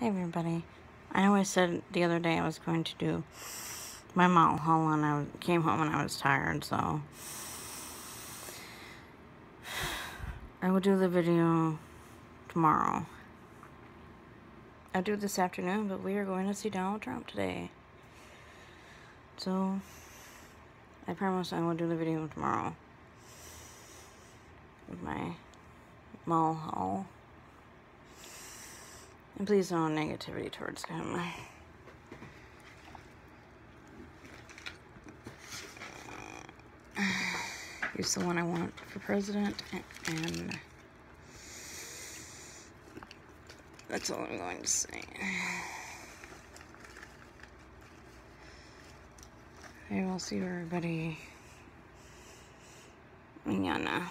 Hey everybody. I know I said the other day I was going to do my mall haul and I came home and I was tired, so I will do the video tomorrow. I'll do it this afternoon, but we are going to see Donald Trump today. So, I promise I will do the video tomorrow. With my mall haul. Please no negativity towards him. He's the one I want for president, and that's all I'm going to say. I will see everybody mañana.